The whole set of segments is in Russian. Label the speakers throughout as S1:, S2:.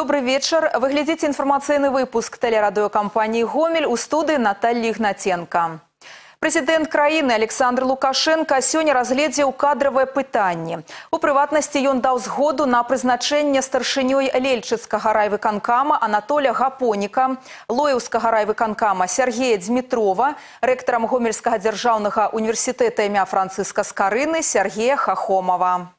S1: Добрый вечер. Вы глядите информационный выпуск телерадиокомпании «Гомель» у студии Натальи Игнатенко. Прэзідэнт краіны Александр Лукашенко сёння разгледзеў кадравае пытанне. У прыватнасці ён даў згоду на прызначэнне старшынёй лельчыцкага райвыканкама Анатоля Гапоніка, лоеўскага райвыканкама Сергея Дмітрова, рэктарам гомельскага дзяржаўнага універсітэта імя Францыска Скарыны Сергея Хахомова.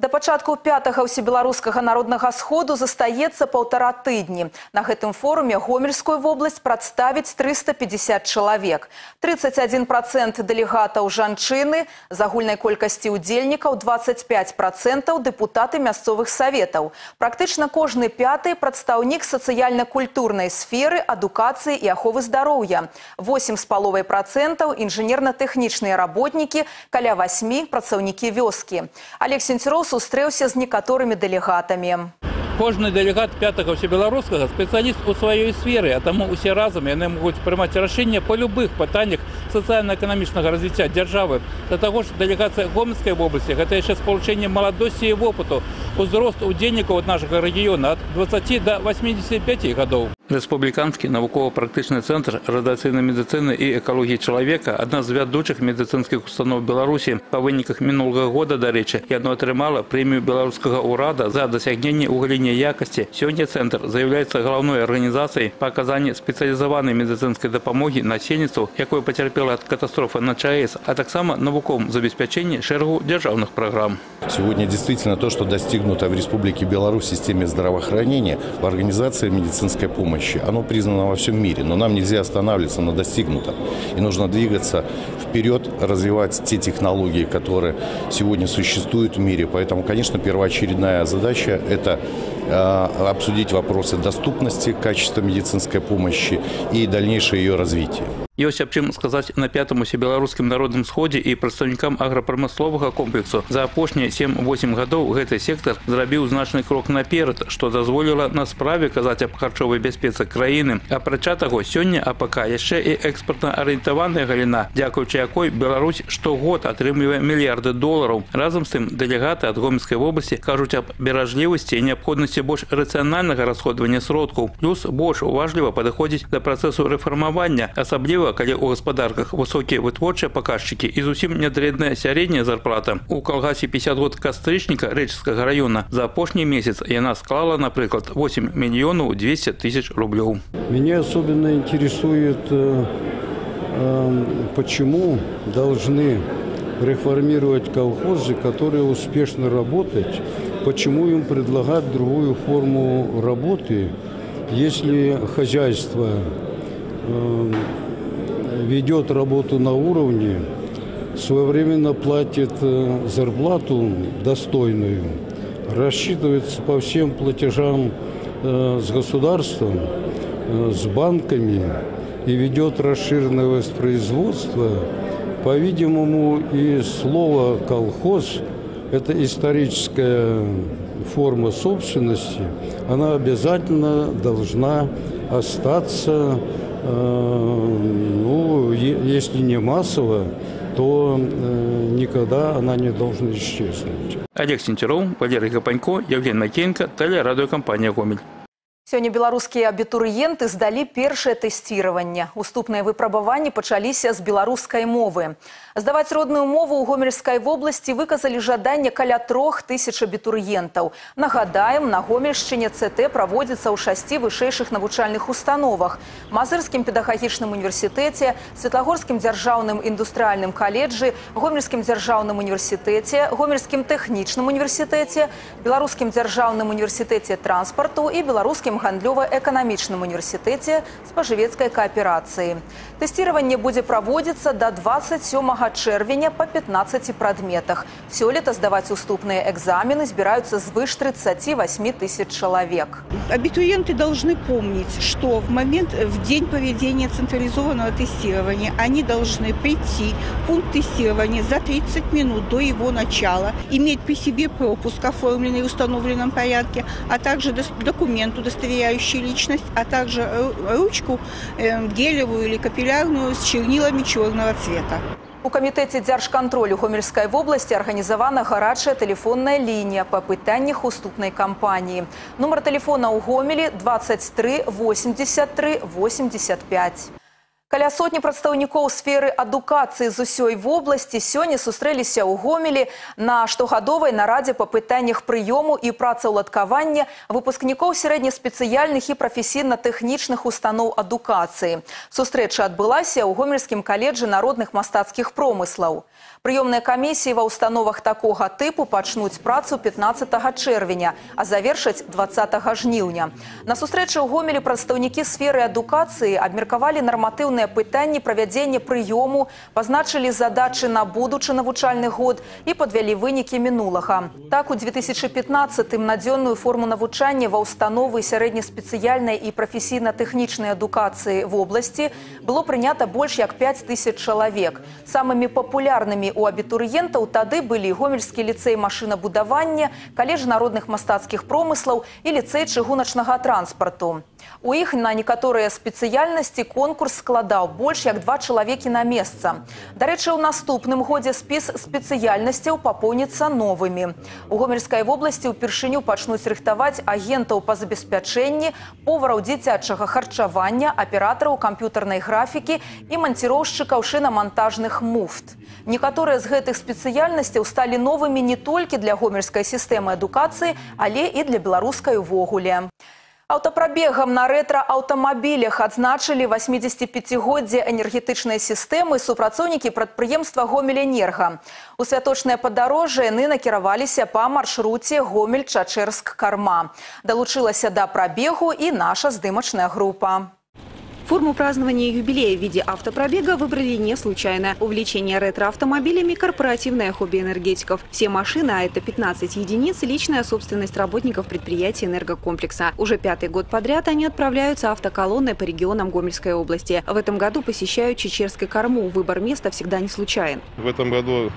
S1: Да пачатку пятага ўсебеларускага народнага сходу застаецца паўтара тыдні. На гэтым форуме гомельскую вобласць прадставіць 350 чалавек. 31 процент дэлегатаў жанчыны, з агульнай колькасці ўдзельнікаў 25 процентаў дэпутаты мясцовых саветаў. Практычна кожны пяты прадстаўнік сацыяльна-культурнай сферы, адукацыі і аховы здароўя. 8 з паловай процентаў інжынерна-тэхнічныя работнікі, каля 8 працаўнікі вёскі. Олег Сенцюроў сустрэўся з некаторымі дэлегатамі.
S2: Кожны дэлегат пятага ўсебеларускага спецыяліст у сваёй сферы, а таму усе разам яны могуць прымаць рашэнне па любых пытаннях сацыяльна-эканамічнага развіцця дзяржавы. Да таго ж дэлегацыя гомельскай вобласці гэта яшчэ спалучэнне маладосці і вопыту, узрост удзельнікаў ад нашага рэгіёна ад 20 до 85 гадоў. Рэспубліканскі навукова-практычны цэнтр радыацыйнай медыцыны і экалогіі чалавека адна з вядучых медыцынскіх устаноў Беларусі. Па выніках мінулага года, дарэчы, яно атрымала прэмію беларускага ўрада за дасягненне ў галіне якасці. Сёння цэнтр з'яўляецца галоўной арганізацыяй па аказанні спецыялізаванай медыцынскай дапамогі насельніцтву, якое пацярпела ад катастрофы на ЧАЭС, а таксама навуковым забеспячэнні шэрагу дзяржаўных праграм.
S3: Сегодня действительно то, что достигнуто в Республике Беларусь в системе здравоохранения, в организации медицинской помощи, помощи, оно признано во всем мире, но нам нельзя останавливаться на достигнутом. И нужно двигаться вперед, развивать те технологии, которые сегодня существуют в мире. Поэтому, конечно, первоочередная задача – это обсудить вопросы доступности, качества медицинской помощи и дальнейшее ее развитие.
S2: Ёсць аб чым сказаць на пятым усебеларускім народным сходзе і прадстаўнікам аграпрамысловага комплексу. За апошнія 7-8 гадоў гэты сектар зрабіў значны крок наперад, што дазволіла на справе казаць аб харчовай бяспецы краіны. Апрача таго сёння АПК яшчэ і экспартна арыентаваная галіна, дзякуючы якой Беларусь штогод атрымлівае мільярды долараў. Разам з тым дэлегаты ад гомельскай вобласці кажуць аб беражлівасці і неабходнасці больш рацыянальнага расходавання сродкаў. Плюс больш уважліва падыходзіць да працэсу рэфармавання, асабліва калі ў гаспадарках высокія вытворчыя паказчыкі і зусім нядрэнная сярэдняя зарплата. У калгасе 50 год кастрычніка рэчскага района за апошні месяц яна склала, напрыклад, 8 мільёнаў 200 тысяч рублёў.
S4: Меня особенно интересует, э, э, почему должны реформировать колхозы, которые успешно работают, почему им предлагать другую форму работы, если хозяйство э, ведет работу на уровне, своевременно платит э, зарплату достойную, рассчитывается по всем платежам э, с государством, с банками и ведет расширенное воспроизводство, по-видимому, и слово «колхоз» – это историческая форма собственности, она обязательно должна остаться Э, ну, если не массово, то э, никогда она не должна исчезнуть.
S2: Олег Сентеров, Валерий Гапанько, Евгений Макеенко, телерадиокомпания «Гомель».
S1: Сёння беларускія абітурыенты здалі першае тэсціраванне. Уступныя выпрабаванні пачаліся з беларускай мовы. Здаваць родную мову ў гомельскай вобласці выказалі жаданне каля трох тысяч абітурыентаў. Нагадаем, на гомельшчыне ЦТ праводзіцца ў шасці вышэйшых навучальных установах: Мазырскім педагагічным універсітэце, Светлагорскім дзяржаўным індустрыяльным каледжы, гомельскім дзяржаўным універсітэце, гомельскім тэхнічным універсітэце, беларускім дзяржаўным універсітэце транспарту і беларускім гандлёва-эканамічным універсітэце спажывецкай кааперацыі. Тэсціраванне будзе праводзіцца да 27 чэрвеня па 15 прадметах. Сёлета здаваць уступныя экзамены збіраюцца звыш 38 тысяч человек.
S5: Абитуриенты должны помнить, что в момент, в день проведения централизованного тестирования они должны прийти в пункт тестирования за 30 минут до его начала, иметь при себе пропуск, оформленный в установленном порядке, а также документ, удостоверяющий личность, а также ручку э, гелевую или капиллярную с чернилами черного цвета.
S1: У камітэце дзяржкантролю гомельскай вобласці арганізавана гарачая тэлефонная лінія па пытаннях уступнай кампаніі. Нумар тэлефона ў гомелі 23 83 85. Каля сотні прадстаўнікоў сферы адукацыі з усёй вобласці сёння сустрэліся ў гомелі на штогадовай нарадзе па пытаннях прыёму і працаўладкавання выпускнікоў сярэднеспецыяльных і прафесійна-тэхнічных устаноў адукацыі. Сустрэча адбылася ў гомельскім каледжы народных мастацкіх промыслаў. Прыёмныя камісіі ва ўстановах такога тыпу пачнуць працу 15 чэрвеня, а завершаць 20 жніўня. На сустрэчы ў гомелі прадстаўнікі сферы адукацыі абмеркавалі нарматыўныя пытанні правядзення прыёму, пазначылі задачы на будучы навучальны год і падвялі вынікі мінулага. Так у 2015 на дзённую форму навучання ва ўстановы сярэднеспецыяльнай і прафесійна-тэхнічнай адукацыі в обласці было прынята больш як 5 тысяч чалавек. Самымі папулярнымі у абітурыентаў тады былі гомельскі ліцэй машынабудавання, калеж народных мастацкіх промыслаў і ліцэй чыгуначнага транспарту. У іх на некаторыя спецыяльнасці конкурс складаў больш як два чалавекі на месца. Дарэчы, у наступным годзе спіс спецыяльнасцяў папоўніцца новымі. У гомельскай вобласці ўпершыню пачнуць рыхтаваць агентаў па забеспячэнні, повараў дзіцячага харчавання, аператараў камп'ютарнай графікі і манціроўшчыкаў шынамантажных муфт. Некаторыя з гэтых спецыяльнасцяў сталі новымі не толькі для гомельскай сістэмы адукацыі, але і для беларускай увогуле. Аўтапрабегам на рэтра-аўтамабілях адзначылі 85годдзе энергетычнай сістэмы супрацоўнікі прадпрыемства гомель-энерга. У святочнае падарожжа яны накіраваліся па маршруце гомель-чачэрск-карма. Далучылася да прабегу і наша здымачная група.
S6: Форму празднования юбилея в виде автопробега выбрали не случайно. Увлечение ретро-автомобилями – корпоративное хобби энергетиков. Все машины, а это 15 единиц – личная собственность работников предприятия энергокомплекса. Уже пятый год подряд они отправляются автоколонной по регионам Гомельской области. В этом году посещают Чечерской корму. Выбор места всегда не случайен.
S7: В этом году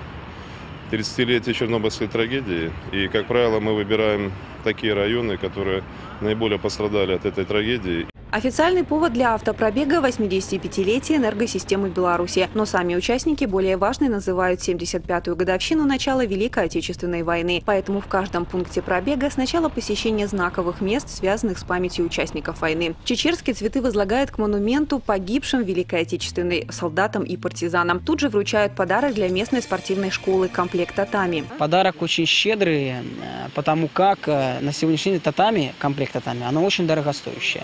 S7: 30-летие Чернобыльской трагедии. И, как правило, мы выбираем такие районы, которые наиболее пострадали от этой трагедии.
S6: Официальный повод для автопробега – 85-летие энергосистемы Беларуси. Но сами участники более важной называют 75-ю годовщину начала Великой Отечественной войны. Поэтому в каждом пункте пробега сначала посещение знаковых мест, связанных с памятью участников войны. Чечерский цветы возлагает к монументу погибшим Великой Отечественной солдатам и партизанам. Тут же вручают подарок для местной спортивной школы – комплект татами.
S8: Подарок очень щедрый, э, потому как э, на сегодняшний день татами, комплект татами, оно очень дорогостоящее.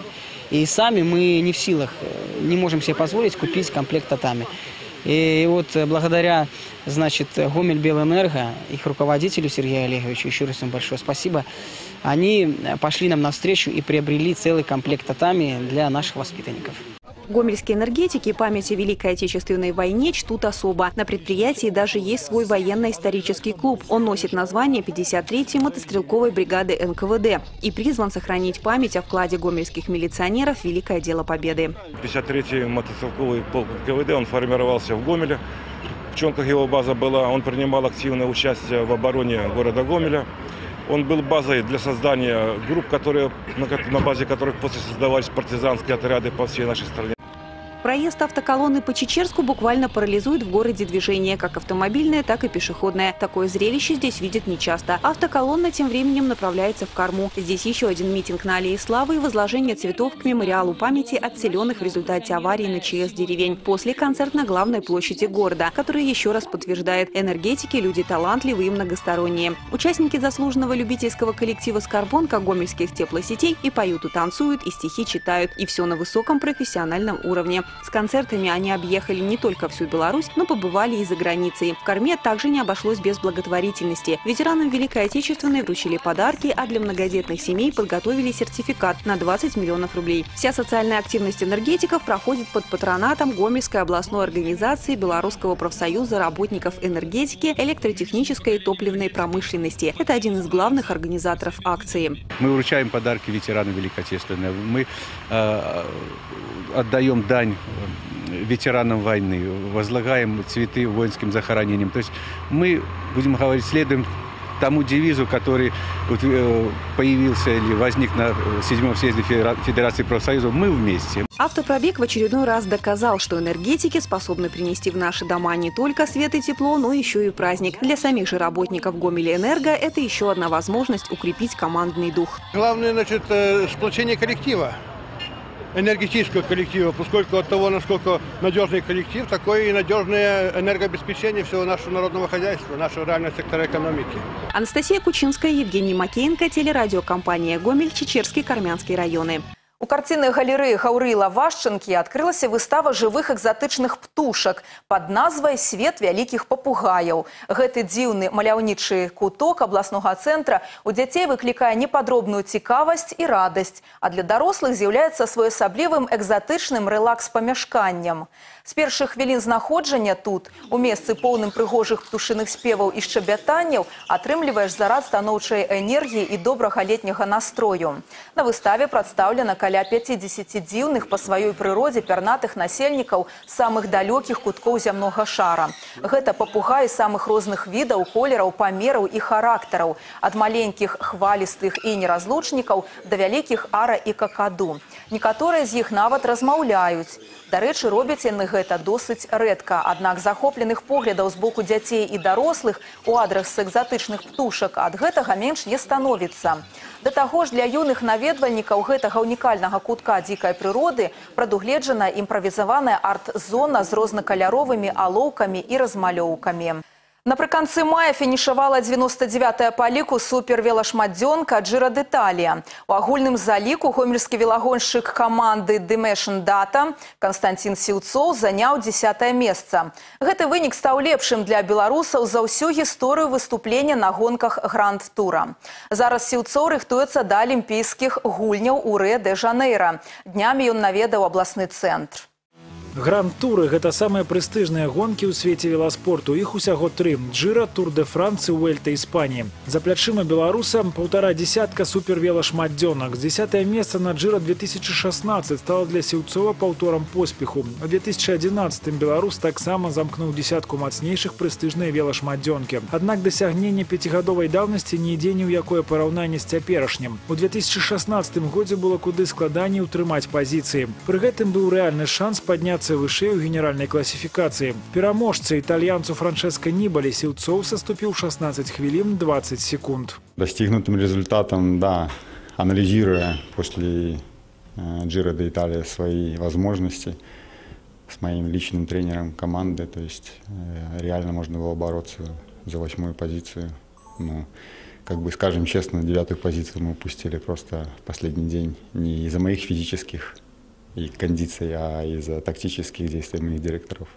S8: И сами мы не в силах, э, не можем себе позволить купить комплект татами. И вот благодаря, значит, Гомель Белэнерго, их руководителю Сергею Олеговичу, еще раз им большое спасибо, они пошли нам навстречу и приобрели целый комплект татами для наших воспитанников.
S6: Гомельские энергетики память о Великой Отечественной войне чтут особо. На предприятии даже есть свой военно-исторический клуб. Он носит название 53-й мотострелковой бригады НКВД и призван сохранить память о вкладе гомельских милиционеров в Великое дело Победы.
S9: 53-й мотострелковый полк НКВД, он формировался в Гомеле. В Чонках его база была, он принимал активное участие в обороне города Гомеля. Он был базой для создания групп, которые, на базе которых после создавались партизанские отряды по всей нашей стране.
S6: Проезд автоколонны по Чечерску буквально парализует в городе движение, как автомобильное, так и пешеходное. Такое зрелище здесь видят нечасто. Автоколонна тем временем направляется в Корму. Здесь еще один митинг на Аллее Славы и возложение цветов к мемориалу памяти отселенных в результате аварии на ЧС деревень. После концерт на главной площади города, который еще раз подтверждает энергетики, люди талантливые и многосторонние. Участники заслуженного любительского коллектива «Скорбонка» гомельских теплосетей и поют, и танцуют, и стихи читают. И все на высоком профессиональном уровне. С концертами они объехали не только всю Беларусь, но побывали и за границей. В Корме также не обошлось без благотворительности. Ветеранам Великой Отечественной вручили подарки, а для многодетных семей подготовили сертификат на 20 миллионов рублей. Вся социальная активность энергетиков проходит под патронатом Гомельской областной организации Белорусского профсоюза работников энергетики, электротехнической и топливной промышленности. Это один из главных организаторов акции.
S10: Мы вручаем подарки ветеранам Великой Отечественной. Мы э, отдаем дань ветеранам войны, возлагаем цветы воинским захоронениям. То есть мы, будем говорить, следуем тому девизу, который э, появился или возник на седьмом съезде Федера- Федерации профсоюзов, мы вместе.
S6: Автопробег в очередной раз доказал, что энергетики способны принести в наши дома не только свет и тепло, но еще и праздник. Для самих же работников Гомеля Энерго это еще одна возможность укрепить командный дух.
S11: Главное, значит, э, сплочение коллектива, энергетического коллектива, поскольку от того, насколько надежный коллектив, такое и надежное энергообеспечение всего нашего народного хозяйства, нашего реального сектора экономики.
S6: Анастасия Кучинская, Евгений Макеенко, телерадиокомпания «Гомель», Чечерский, Кармянский районы.
S1: У карціннай галерэі Гаўрыла Вашчынкі адкрылася выстава жывых экзатычных птушак пад назвай свет вялікіх папугаяў. Гэты дзіўны маляўнічы куток абласнога цэнтра у дзяцей выклікае непадробную цікавасць і радасць, а для дарослых з'яўляецца своеасаблівым экзатычным рэлакс-памяшканнем. З першых хвілін знаходжання тут, у месцы поўным прыгожых птушыных спеваў і шчабятанняў, атрымліваеш зарад станоўчай энергіі і добрага летняга настрою. На выставе прадстаўлена каля 50 дзіўных па сваёй прыродзе пярнатых насельнікаў самых далёкіх куткоў зямнога шара. Гэта папугаі самых розных відаў, колераў, памераў і характараў, ад маленькіх хвалістых і неразлучнікаў да вялікіх ара і какаду. Некаторыя з іх нават размаўляюць. Дарэчы, робяць яны гэта досыць рэдка, аднак захопленых поглядаў з боку дзяцей і дарослых у адрас экзатычных птушак ад гэтага менш не становіцца. Да таго ж для юных наведвальнікаў гэтага унікальнага кутка дзікай прыроды прадугледжана імправізаваная арт-зона з рознакаляровымі алоўкамі і размалёўкамі. Напрыканцы мая фінішавала 99-я па ліку супервелашматдзёнка Джира Дэталія. У агульным заліку гомельскі велагоншчык каманды Дымешн Дата Константин Сіўцоў заняў 10 месца. Гэты вынік стаў лепшым для беларусаў за ўсю гісторыю выступлення на гонках гранд-тура. Зараз Сіўцоў рыхтуецца да алімпійскіх гульняў у Рэ-дэ-Жанейра. Днямі ён наведаў абласны цэнтр.
S12: Гранд-туры – гэта самыя прэстыжныя гонкі ў свеце веласпорту. Іх усяго тры – Джира, Тур де Францыі, Уэльта, Іспаніі. За плячыма беларуса паўтара десятка супервелашматдзёнак. З 10 месца на Джира 2016 стала для Сіўцова паўторам поспеху. У 2011 беларус таксама замкнуў десятку мацнейшых прэстыжныя велашматдзёнкі. Аднак дасягненне пяцігадовай даўнасці не ідзе ні ў якое параўнанне з цяперашнім. У 2016 годзе было куды складаней утрымаць пазіцыі. Пры гэтым быў рэальны шанс падняцца падняцца вышэй у генеральнай класіфікацыі. Пераможцы італьянцу Франческо Нібалі Сіўцоў саступіў 16 хвілін 20 секунд.
S13: Достигнутым результатом, да, анализируя после э, Джира до Италии свои возможности с моим личным тренером команды, то есть э, реально можно было бороться за восьмую позицию. Ну, как бы скажем честно, девятую позицию мы упустили просто в последний день не из-за моих физических и кондиций, а из-за тактических действий моих директоров.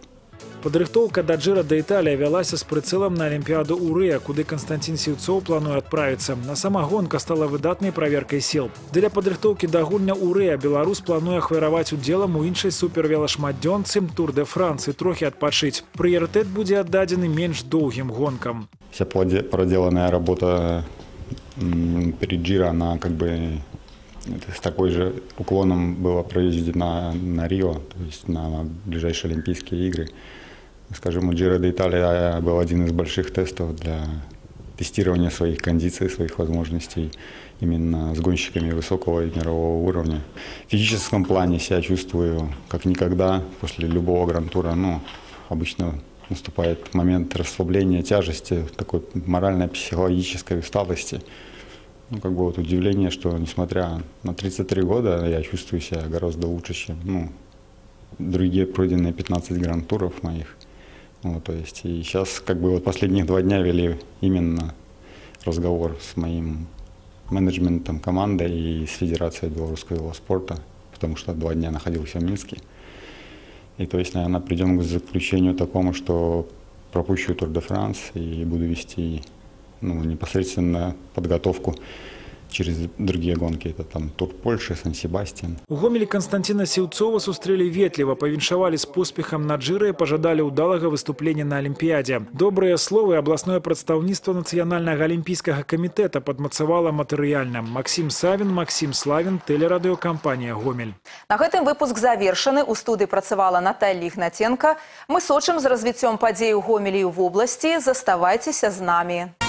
S12: Падрыхтоўка да Джира да Італія вялася з прыцэлам на Алімпіяду ў Рыя, куды Канстанцін Сіўцоў плануе адправіцца. На сама гонка стала выдатнай праверкай сіл. Для падрыхтоўкі да гульня ў Рыя беларус плануе ахвяраваць удзелам у іншай супервелашматдзёнцы Тур де Францыі трохі адпачыць. Прыярытэт будзе аддадзены менш доўгім гонкам.
S13: Вся проделанная работа перед Джира, она как бы с такой же уклоном было проведена на Рио, то есть на ближайшие Олимпийские игры. Скажем, у Джиро де Италия был один из больших тестов для тестирования своих кондиций, своих возможностей именно с гонщиками высокого и мирового уровня. В физическом плане себя чувствую как никогда после любого гран-тура. Ну, обычно наступает момент расслабления тяжести, такой моральной, психологической усталости. Ну, как бы вот удивление, что несмотря на 33 года, я чувствую себя гораздо лучше, чем ну, другие пройденные 15 гранд-туров моих. Вот, то есть и сейчас как бы вот последних два дня вели именно разговор с моим менеджментом команды и с Федерацией белорусского велоспорта, потому что два дня находился в Минске. И то есть, наверное, придем к заключению такому, что пропущу Тур де Франс и буду вести ну, непосредственно подготовку через другие гонки. Это там Тур Польши, Сан-Себастьян.
S12: У Гомелі Константина Сіўцова сустрэлі ветліва, павіншавалі з поспехам на джыры і пажадалі ўдалага выступлення на Алімпіядзе. Добрыя словы абласное прадстаўніцтва нацыянальнага алімпійскага камітэта падмацавала матэрыяльна. Максім Савін, Максім Славін, тэлерадыёкампанія Гомель.
S1: На гэтым выпуск завершаны. У студыі працавала Наталья Ігнаценка. Мы сочым з развіццём падзей у Гомелі і ў вобласці. Заставайцеся з намі.